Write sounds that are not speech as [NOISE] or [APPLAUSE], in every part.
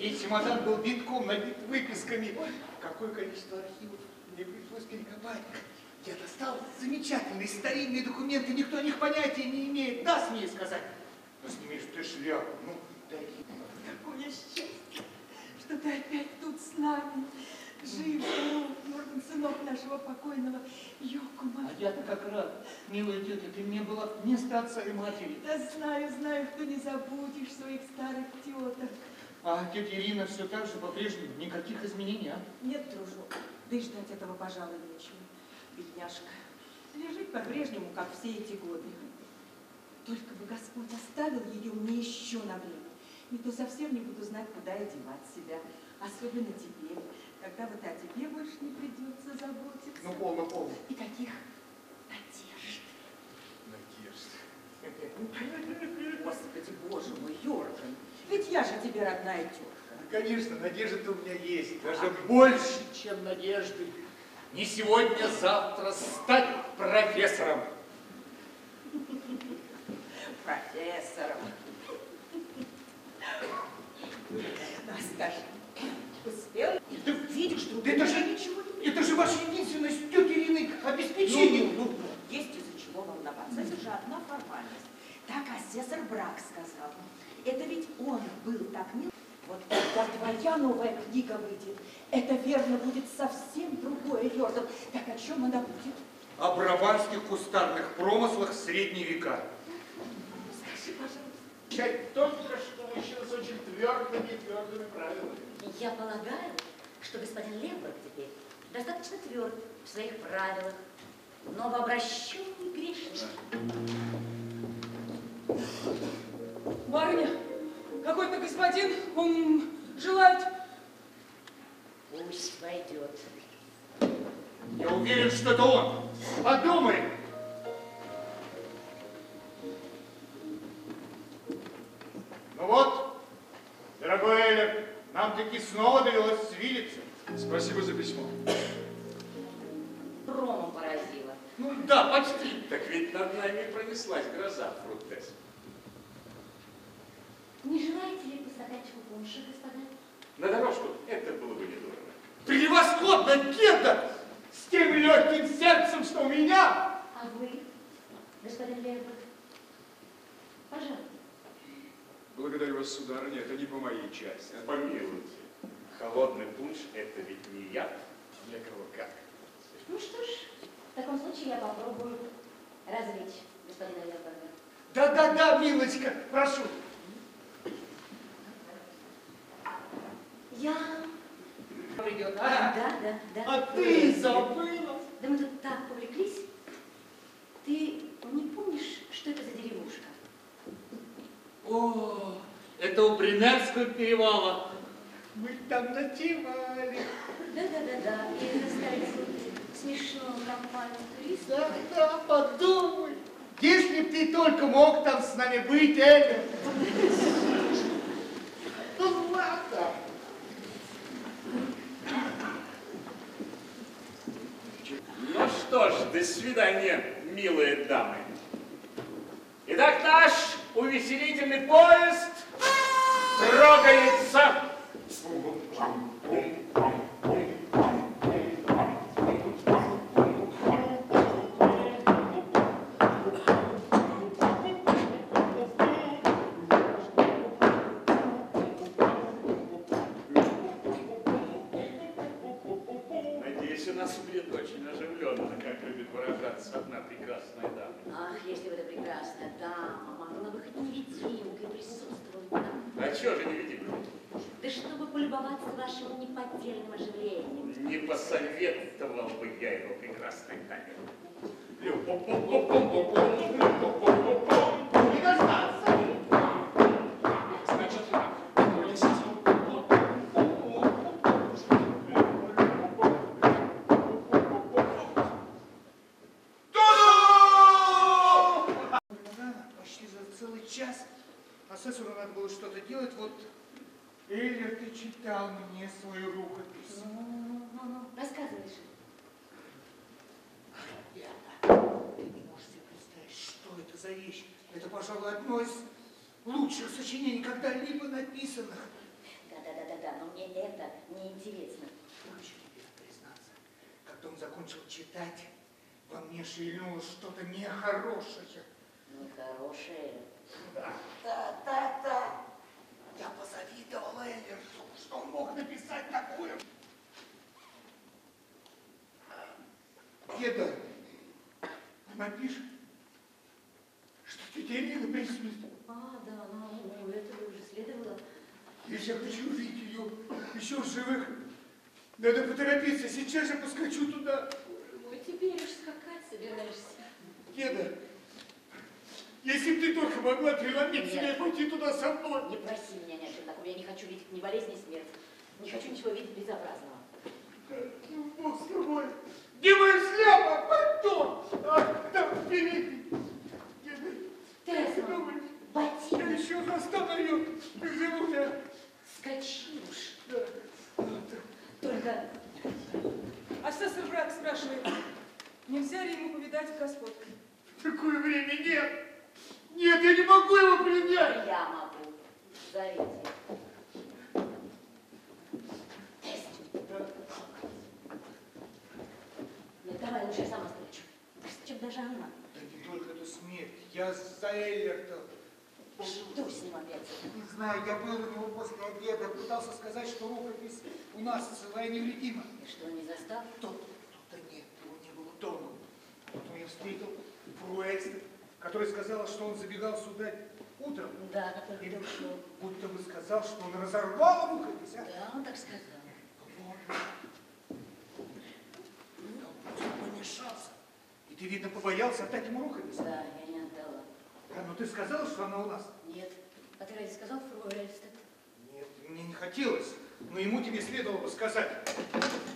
Весь чемодан был битком набит выписками. Какое количество архивов мне пришлось перекопать. Я достал замечательные старинные документы, никто о них понятия не имеет. Да, смею сказать. Ну, снимешь ты шляпу, ну, дай. Какое счастье, что ты опять тут с нами. Жив, здоров, сынок нашего покойного Йокума. А я-то как рад, милая тетя, ты мне была вместо отца и матери. Да знаю, знаю, что не забудешь своих старых теток. А тетя Ирина все так же по-прежнему, никаких изменений, а? Нет, дружок, да и ждать этого, пожалуй, нечего. Бедняжка лежит по-прежнему, как все эти годы. Только бы Господь оставил ее мне еще на время. Не то совсем не буду знать, куда и девать себя. Особенно теперь, когда вот о тебе больше не придется заботиться. Ну, полно, полно. И каких надежд. Надежда. [LAUGHS] Господи, боже мой, Йордан, ведь я же тебе родная тетка. Конечно, надежда-то у меня есть, даже больше, чем надежды. Не сегодня, завтра стать профессором. Профессором. Ну, скажи, успел? Ты Видишь, Да это же, ничего не это же ваша единственная с тетей Ириной обеспечение. Ну, ну, ну, есть из-за чего волноваться. Это же одна формальность. Так асессор брак сказал. Это ведь он был так мил. Вот когда твоя новая книга выйдет, это верно будет совсем другое, Йордан. Так о чем она будет? О брабанских кустарных промыслах средние века. Скажи, пожалуйста. Чать только что мужчина с очень твердыми и твердыми правилами. Я полагаю, что господин Лемберг теперь достаточно тверд в своих правилах, но в обращенный грешник. Барыня, какой-то господин, он желает... Пусть войдет. Я уверен, что это он. Подумай. Ну вот, дорогой Эллер, нам таки снова довелось свидеться. Спасибо за письмо. Громом поразило. Ну да, почти. Так ведь над нами пронеслась гроза, Фруттес. Желаете ли по стаканчику пунша, господа? На дорожку это было бы недорого. Превосходно, Герда! С тем легким сердцем, что у меня. А вы, господин Лемберг? Пожалуйста. Благодарю вас, сударыня, это не по моей части. Помилуйте, холодный пунш это ведь не яд. Для кого как. Ну что ж, в таком случае я попробую развлечь господина Лемберга. Да-да-да, милочка, прошу. Я... Придет, Да, а? да, да. А ты забыла? Да мы тут так увлеклись. Ты не помнишь, что это за деревушка? О, это у Бринерского перевала. Мы там ночевали. Да-да-да-да. И рассказать смешную компанию туристов. Да, да, подумай. Если б ты только мог там с нами быть, Эля. Ну ладно. Ну что ж, до свидания, милые дамы. Итак, наш увеселительный поезд трогается. Надеюсь, у нас будет очень оживленно, как любит выражаться одна прекрасная дама. Ах, если бы эта прекрасная дама могла бы хоть невидимкой присутствовать там. А чего же не видим? Да чтобы полюбоваться вашим неподдельным оживлением. Не посоветовал бы я его прекрасной даме. Это, одно из лучших сочинений, когда-либо написанных. Да-да-да, интересно. Хочу тебе признаться, когда он закончил читать, во мне шевельнулось что-то нехорошее. Ну, хорошее. Да, да, да, да. Я позавидовал Эллерту, что он мог написать такое. Деда, она Ирина присутствует. А, да, ну, этого уже следовало. Если я хочу увидеть ее еще в живых, надо поторопиться, сейчас же поскочу туда. Ой, теперь уж скакать собираешься. Деда, если бы ты только могла преломить Нет. себя и пойти туда со мной. Не проси меня ни о чем таком. Я не хочу видеть ни болезни, ни смерти. Не хочу ничего видеть безобразного. Ну, Бог с тобой. Где моя шляпа? Пардон! А, там впереди. Ты думаешь, я еще застану ее живу я. скачи уж. Да. Только А что брак спрашивает, нельзя ли ему повидать господ? В такое время нет. Нет, я не могу его принять. я могу. Зовите. Тесть. Нет, давай лучше я сама встречу. Чем даже она. Да не только эту смерть. Я за Эллерта. Что с ним опять? Не знаю, я был у него после обеда, пытался сказать, что рукопись у нас целая невредима. И что, не застал? Тут, тут-то нет, его не было дома. Потом я встретил фру Экстер, которая сказала, что он забегал сюда утром. Да, И ушел. будто бы сказал, что он разорвал рукопись, а? Да, он так сказал. Вот. Просто помешался. И ты, видно, побоялся отдать ему рукопись. Да, я не отдала. Да, но ты сказал, что она у нас? Ты разве сказал фру Эльстед? Нет, мне не хотелось, но ему тебе следовало бы сказать,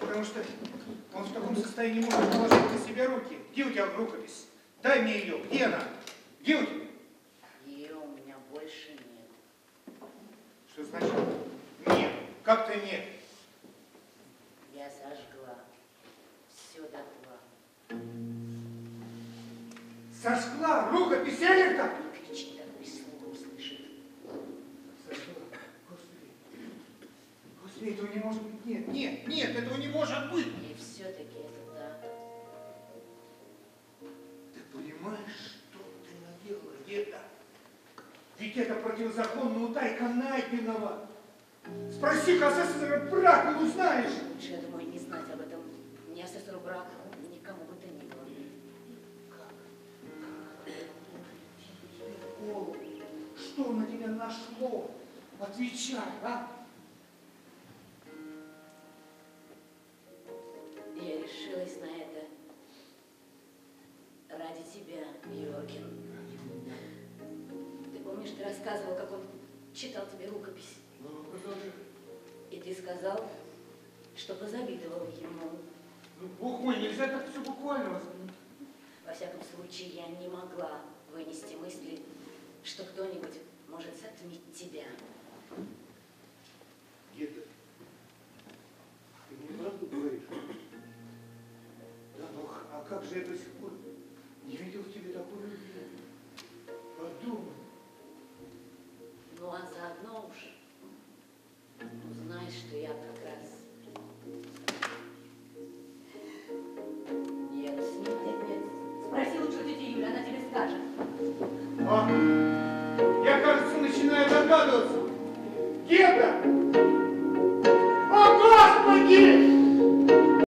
потому что он в таком состоянии может положить на себя руки. Где у тебя рукопись? Дай мне ее. Где она? Где у тебя? Ее у меня больше нет. Что значит? Нет. Как-то нет. Я сожгла. Все дотла. Сожгла рукопись Эллерта? Не кричи, такой слух услышит. Сожгла. Господи. Господи, этого не может быть. Нет, нет, нет, этого не может быть. И все-таки это так. Ты понимаешь, что ты наделала, Еда? Ведь это противозаконная утайка Найденова. Спроси-ка асессора брака, ну знаешь. Лучше, я думаю, не знать об этом ни асессору брака, никому бы то ни было. О, что на тебя нашло? Отвечай, а? Йорген. Ты помнишь, ты рассказывал, как он читал тебе рукопись? Ну. И ты сказал, что позавидовал ему. Ну, бог мой, нельзя так все буквально. Во всяком случае, я не могла вынести мысли, что кто-нибудь может затмить тебя. Деда, ты мне правду говоришь? Да ну, а как же я до сих пор